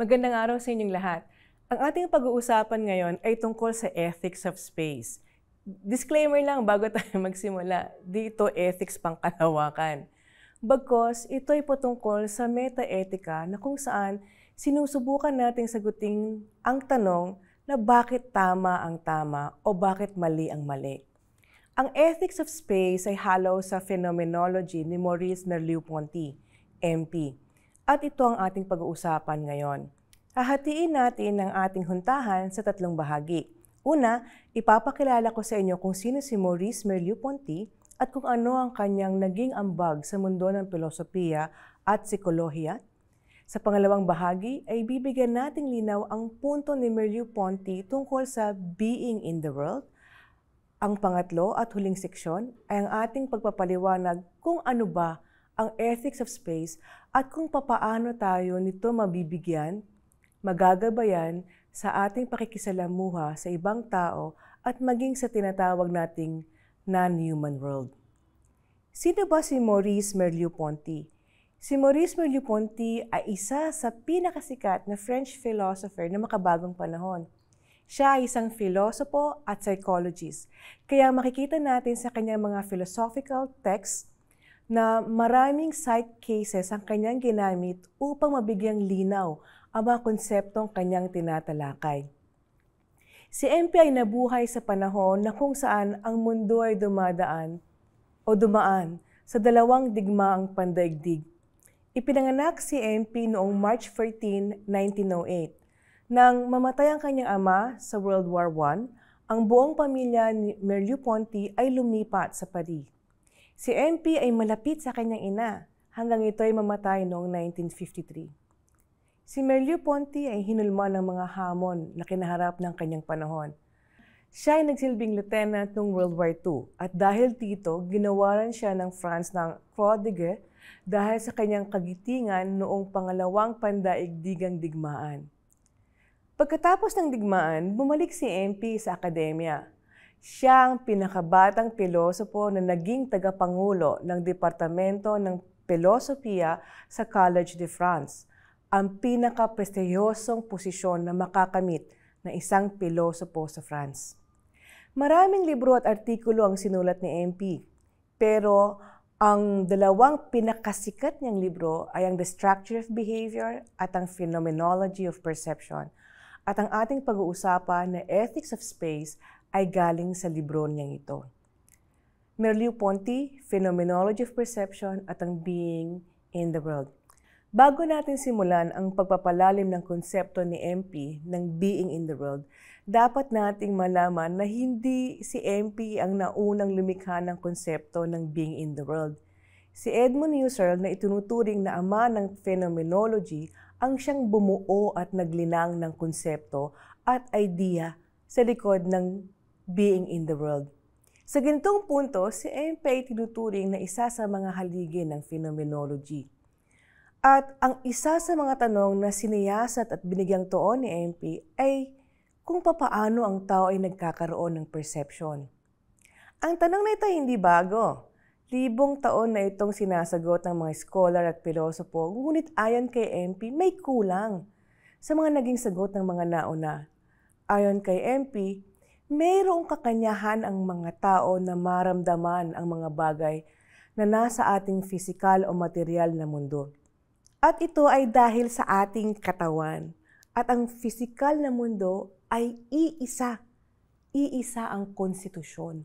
Magandang araw sa inyong lahat. Ang ating pag-uusapan ngayon ay tungkol sa ethics of space. Disclaimer lang bago tayo magsimula, dito ethics pang kalawakan. Bagkos, ito ay patungkol sa meta-etika na kung saan sinusubukan nating sagutin ang tanong na bakit tama ang tama o bakit mali ang mali. Ang ethics of space ay halaw sa phenomenology ni Maurice Merleau-Ponty, MP at ito ang ating pag-uusapan ngayon. Hahatiin natin ang ating huntahan sa tatlong bahagi. Una, ipapakilala ko sa inyo kung sino si Maurice Merleau-Ponty at kung ano ang kanyang naging ambag sa mundo ng filosofiya at psikolohiya. Sa pangalawang bahagi ay bibigyan nating linaw ang punto ni Merleau-Ponty tungkol sa being in the world. Ang pangatlo at huling seksyon ay ang ating pagpapaliwanag kung ano ba ang ethics of space at kung papaano tayo nito mabibigyan, magagabayan sa ating pakikisalamuha sa ibang tao at maging sa tinatawag nating non-human world. Sino ba si Maurice Merleau-Ponty? Si Maurice Merleau-Ponty ay isa sa pinakasikat na French philosopher na makabagong panahon. Siya ay isang filosopo at psychologist, kaya makikita natin sa kanyang mga philosophical texts na maraming psych cases ang kanyang ginamit upang mabigyang linaw ang mga konseptong kanyang tinatalakay. Si MP ay nabuhay sa panahon na kung saan ang mundo ay dumadaan o dumaan sa dalawang digmaang pandaigdig. Ipinanganak si MP noong March 14, 1908. Nang mamatay ang kanyang ama sa World War I, ang buong pamilya ni Merleau-Ponty ay lumipat sa Paris. Si MP ay malapit sa kanyang ina hanggang ito ay mamatay noong 1953. Si Merleau-Ponty ay hinulma ng mga hamon na kinaharap ng kanyang panahon. Siya ay nagsilbing lieutenant noong World War II at dahil dito, ginawaran siya ng France ng Croix de Guerre dahil sa kanyang kagitingan noong pangalawang pandaigdigang digmaan. Pagkatapos ng digmaan, bumalik si MP sa akademya siya ang pinakabatang pilosopo na naging tagapangulo ng Departamento ng Pilosopiya sa College de France, ang pinaka-prestiyosong posisyon na makakamit ng isang pilosopo sa France. Maraming libro at artikulo ang sinulat ni MP, pero ang dalawang pinakasikat niyang libro ay ang The Structure of Behavior at ang Phenomenology of Perception. At ang ating pag-uusapan na Ethics of Space ay galing sa libro niyang ito. Merleau-Ponty, Phenomenology of Perception at ang Being in the World. Bago natin simulan ang pagpapalalim ng konsepto ni MP ng Being in the World, dapat nating malaman na hindi si MP ang naunang lumikha ng konsepto ng Being in the World. Si Edmund Husserl na itunuturing na ama ng phenomenology ang siyang bumuo at naglinang ng konsepto at idea sa likod ng being in the world. Sa gintong punto, si MP ay tinuturing na isa sa mga haligi ng phenomenology. At ang isa sa mga tanong na siniyasat at binigyang toon ni MP ay kung papaano ang tao ay nagkakaroon ng perception. Ang tanong na ito ay hindi bago. Libong taon na itong sinasagot ng mga scholar at pilosopo, ngunit ayon kay MP, may kulang sa mga naging sagot ng mga nauna. Ayon kay MP, mayroong kakanyahan ang mga tao na maramdaman ang mga bagay na nasa ating fisikal o material na mundo. At ito ay dahil sa ating katawan. At ang fisikal na mundo ay iisa. Iisa ang konstitusyon.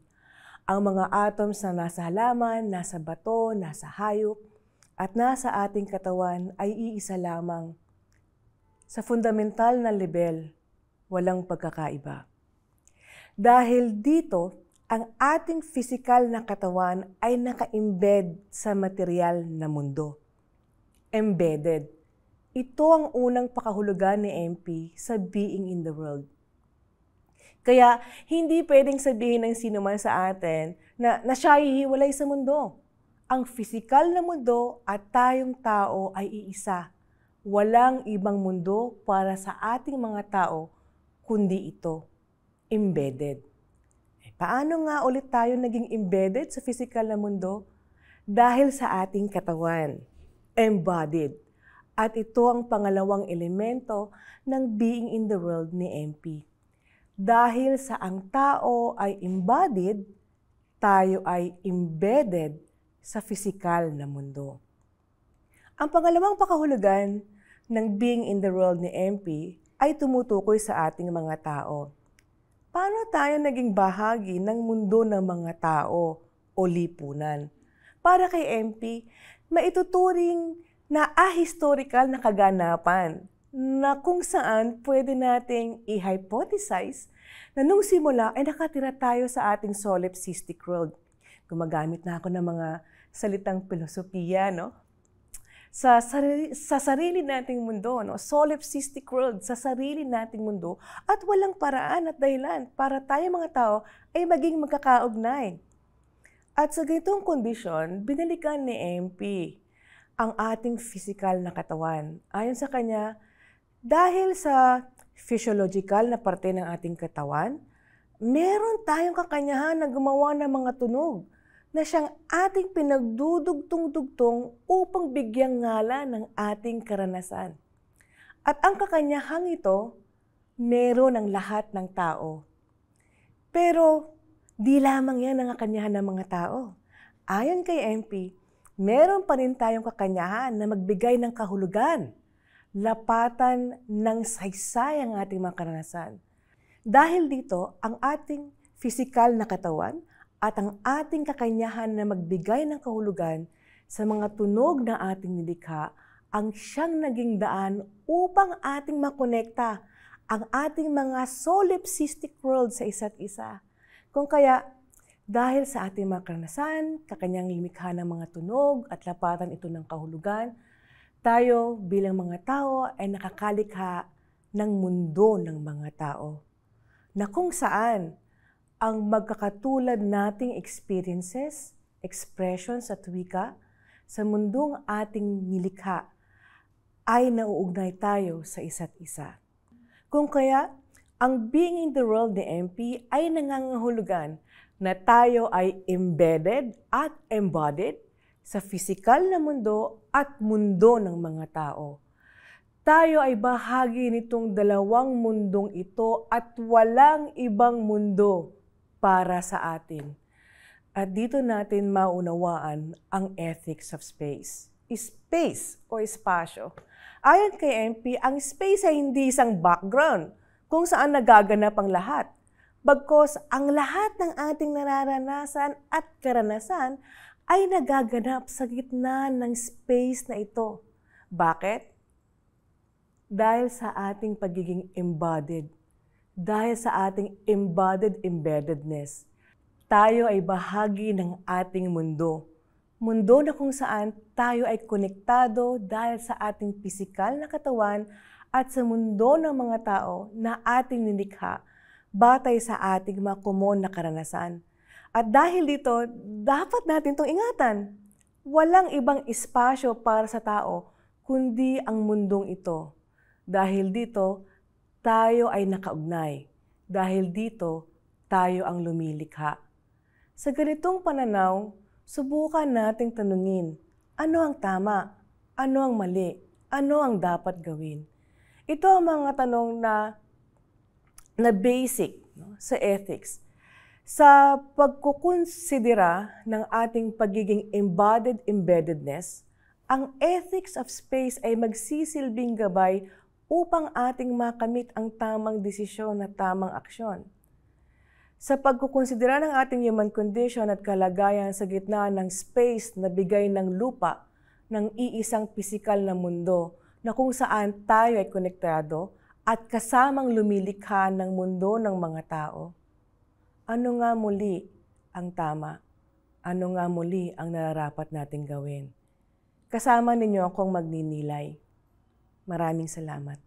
Ang mga atoms na nasa halaman, nasa bato, nasa hayop, at nasa ating katawan ay iisa lamang. Sa fundamental na level, walang pagkakaiba. Dahil dito, ang ating physical na katawan ay naka-embed sa material na mundo. Embedded. Ito ang unang pakahulugan ni MP sa being in the world. Kaya hindi pwedeng sabihin ng sino man sa atin na, na siya hihiwalay sa mundo. Ang physical na mundo at tayong tao ay iisa. Walang ibang mundo para sa ating mga tao kundi ito embedded. Eh, paano nga ulit tayo naging embedded sa physical na mundo? Dahil sa ating katawan, embodied. At ito ang pangalawang elemento ng being in the world ni MP. Dahil sa ang tao ay embodied, tayo ay embedded sa pisikal na mundo. Ang pangalawang pakahulugan ng being in the world ni MP ay tumutukoy sa ating mga tao. Paano tayo naging bahagi ng mundo ng mga tao o lipunan? Para kay MP, maituturing na ahistorical na kaganapan na kung saan pwede nating i-hypothesize na nung simula ay nakatira tayo sa ating solipsistic world. Gumagamit na ako ng mga salitang filosofiya, no? Sa sarili, sa sarili nating mundo, no? Solipsistic world, sa sarili nating mundo, at walang paraan at dahilan para tayo mga tao ay maging magkakaugnay. At sa ganitong kondisyon, binalikan ni MP ang ating physical na katawan. Ayon sa kanya, dahil sa physiological na parte ng ating katawan, meron tayong kakanyahan na gumawa ng mga tunog na siyang ating pinagdudugtong-dugtong upang bigyang ngala ng ating karanasan. At ang kakanyahang ito, meron ng lahat ng tao. Pero di lamang yan ang kakanyahan ng mga tao. Ayon kay MP, meron pa rin tayong kakanyahan na magbigay ng kahulugan lapatan ng saysay ang ating mga karanasan. Dahil dito, ang ating fisikal na katawan at ang ating kakanyahan na magbigay ng kahulugan sa mga tunog na ating nilikha ang siyang naging daan upang ating makonekta ang ating mga solipsistic world sa isa't isa. Kung kaya, dahil sa ating mga karanasan, kakanyang limikha ng mga tunog at lapatan ito ng kahulugan, tayo bilang mga tao ay nakakalikha ng mundo ng mga tao na kung saan ang magkakatulad nating experiences, expressions at wika sa mundong ating nilikha ay nauugnay tayo sa isa't isa. Kung kaya, ang being in the world ni MP ay nangangahulugan na tayo ay embedded at embodied sa pisikal na mundo at mundo ng mga tao. Tayo ay bahagi nitong dalawang mundong ito at walang ibang mundo para sa atin. At dito natin maunawaan ang ethics of space. Space o espasyo. Ayon kay MP, ang space ay hindi isang background kung saan nagaganap ang lahat. Bagkos ang lahat ng ating nararanasan at karanasan ay nagaganap sa gitna ng space na ito. Bakit? Dahil sa ating pagiging embodied. Dahil sa ating embodied embeddedness. Tayo ay bahagi ng ating mundo. Mundo na kung saan tayo ay konektado dahil sa ating pisikal na katawan at sa mundo ng mga tao na ating nilikha batay sa ating mga kumon na karanasan at dahil dito, dapat natin itong ingatan. Walang ibang espasyo para sa tao, kundi ang mundong ito. Dahil dito, tayo ay nakaugnay. Dahil dito, tayo ang lumilikha. Sa ganitong pananaw, subukan nating tanungin, ano ang tama? Ano ang mali? Ano ang dapat gawin? Ito ang mga tanong na na basic no, sa ethics sa pagkukonsidera ng ating pagiging embodied embeddedness, ang ethics of space ay magsisilbing gabay upang ating makamit ang tamang desisyon at tamang aksyon. Sa pagkukonsidera ng ating human condition at kalagayan sa gitna ng space na bigay ng lupa ng iisang pisikal na mundo na kung saan tayo ay konektado at kasamang lumilikha ng mundo ng mga tao ano nga muli ang tama? Ano nga muli ang nararapat nating gawin? Kasama ninyo akong magninilay. Maraming salamat.